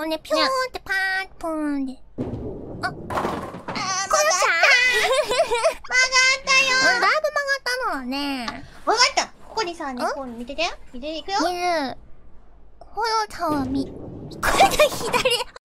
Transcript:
ほんで、ピょーンってパーンポーンで。あ、あー、曲がっこのちゃんたようんだいぶ曲がったのはね。曲がったここにさ、ね、こう見てて。見ていくよ。見る。このちゃんはみ、これだ、左。